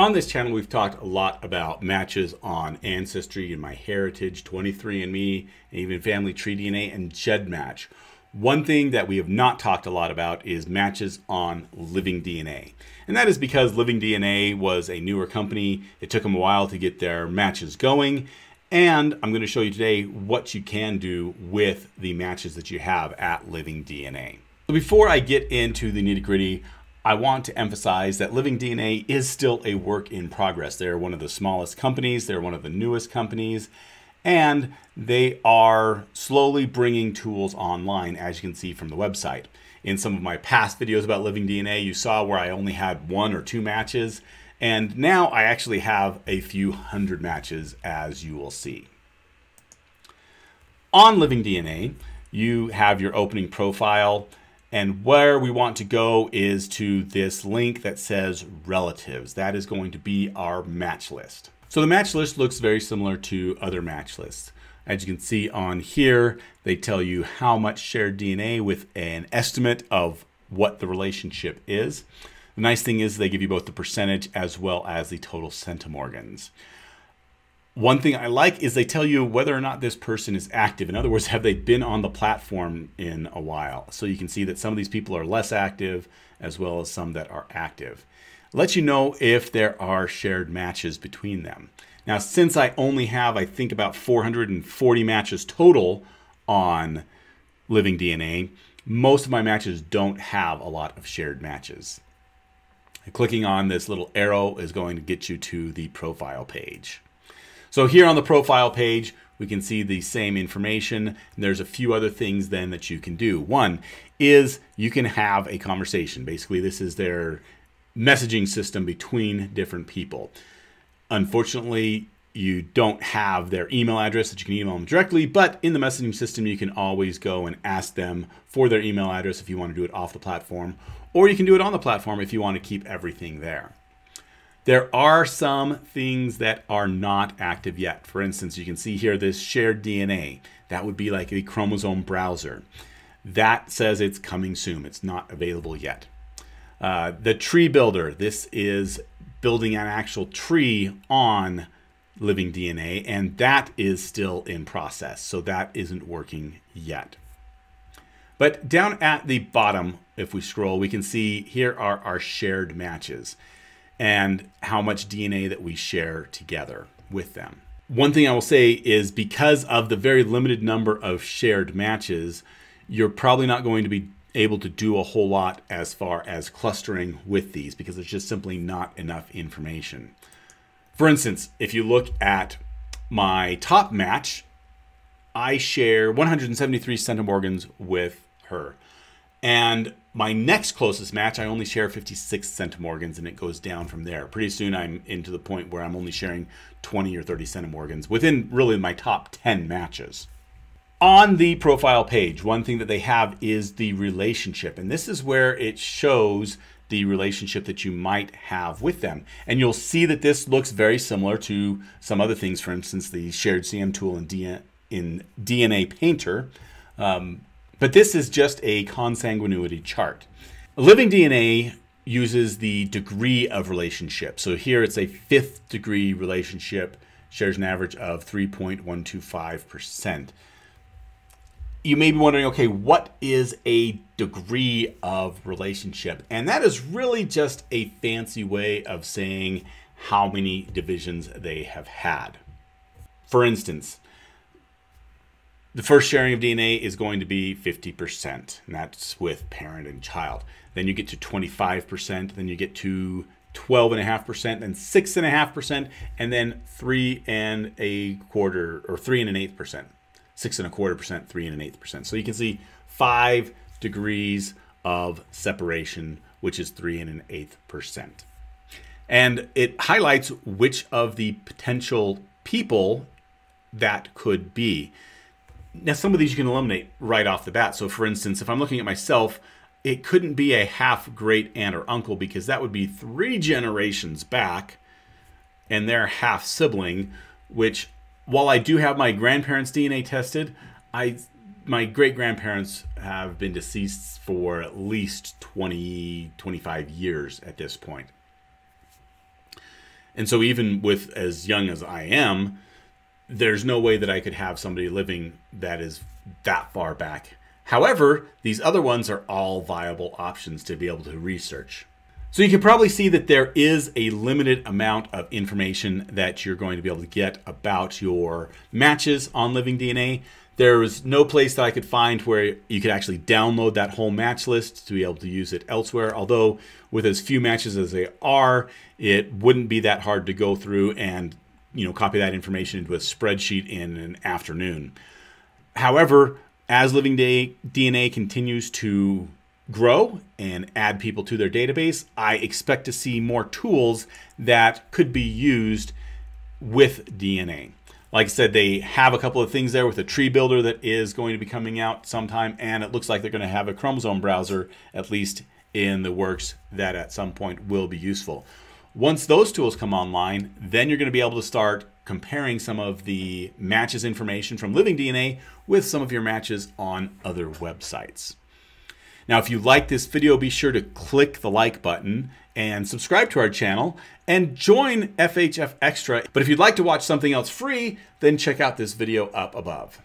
On this channel, we've talked a lot about matches on Ancestry and MyHeritage, 23andMe, and even Family Tree DNA and GEDmatch. One thing that we have not talked a lot about is matches on Living DNA. And that is because Living DNA was a newer company. It took them a while to get their matches going. And I'm going to show you today what you can do with the matches that you have at Living DNA. So before I get into the nitty gritty, I want to emphasize that Living DNA is still a work in progress. They're one of the smallest companies, they're one of the newest companies, and they are slowly bringing tools online, as you can see from the website. In some of my past videos about Living DNA, you saw where I only had one or two matches, and now I actually have a few hundred matches, as you will see. On Living DNA, you have your opening profile, and where we want to go is to this link that says relatives. That is going to be our match list. So the match list looks very similar to other match lists. As you can see on here, they tell you how much shared DNA with an estimate of what the relationship is. The nice thing is they give you both the percentage as well as the total centimorgans. One thing I like is they tell you whether or not this person is active. In other words, have they been on the platform in a while? So you can see that some of these people are less active as well as some that are active. It lets you know if there are shared matches between them. Now, since I only have, I think, about 440 matches total on Living DNA, most of my matches don't have a lot of shared matches. Clicking on this little arrow is going to get you to the profile page. So here on the profile page, we can see the same information. There's a few other things then that you can do. One is you can have a conversation. Basically, this is their messaging system between different people. Unfortunately, you don't have their email address that you can email them directly, but in the messaging system, you can always go and ask them for their email address if you want to do it off the platform, or you can do it on the platform if you want to keep everything there. There are some things that are not active yet. For instance, you can see here this shared DNA. That would be like a chromosome browser. That says it's coming soon. It's not available yet. Uh, the tree builder. This is building an actual tree on living DNA, and that is still in process. So that isn't working yet. But down at the bottom, if we scroll, we can see here are our shared matches and how much DNA that we share together with them. One thing I will say is because of the very limited number of shared matches, you're probably not going to be able to do a whole lot as far as clustering with these because it's just simply not enough information. For instance, if you look at my top match, I share 173 centimorgans with her. And my next closest match, I only share 56 centimorgans and it goes down from there. Pretty soon I'm into the point where I'm only sharing 20 or 30 centimorgans within really my top 10 matches. On the profile page, one thing that they have is the relationship. And this is where it shows the relationship that you might have with them. And you'll see that this looks very similar to some other things, for instance, the shared CM tool in, DNA Painter. Um, but this is just a consanguinity chart. Living DNA uses the degree of relationship. So here it's a fifth degree relationship, shares an average of 3.125%. You may be wondering, okay, what is a degree of relationship? And that is really just a fancy way of saying how many divisions they have had. For instance, the first sharing of DNA is going to be 50%, and that's with parent and child. Then you get to 25%, then you get to 12.5%, then 6.5%, and then 3 and a quarter, or 3 and an eighth percent. 6 and a quarter percent, 3 and an eighth percent. So you can see 5 degrees of separation, which is 3 and an eighth percent. And it highlights which of the potential people that could be. Now, some of these you can eliminate right off the bat. So, for instance, if I'm looking at myself, it couldn't be a half great aunt or uncle because that would be three generations back and their half sibling, which while I do have my grandparents' DNA tested, I my great grandparents have been deceased for at least 20 25 years at this point. And so even with as young as I am, there's no way that I could have somebody living that is that far back. However, these other ones are all viable options to be able to research. So you can probably see that there is a limited amount of information that you're going to be able to get about your matches on Living DNA. There was no place that I could find where you could actually download that whole match list to be able to use it elsewhere. Although with as few matches as they are, it wouldn't be that hard to go through and you know copy that information into a spreadsheet in an afternoon. However, as Living Day DNA continues to grow and add people to their database, I expect to see more tools that could be used with DNA. Like I said, they have a couple of things there with a tree builder that is going to be coming out sometime, and it looks like they're going to have a chromosome browser, at least in the works, that at some point will be useful. Once those tools come online, then you're going to be able to start comparing some of the matches information from Living DNA with some of your matches on other websites. Now, if you like this video, be sure to click the like button and subscribe to our channel and join FHF Extra. But if you'd like to watch something else free, then check out this video up above.